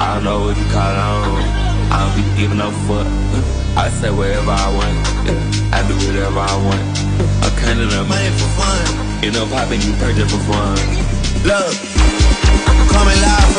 I don't know if you call on. I don't be giving no fuck. I say wherever I want. I do whatever I want. I can't let Money for fun. You know, poppin', you purchase for fun. Look, coming live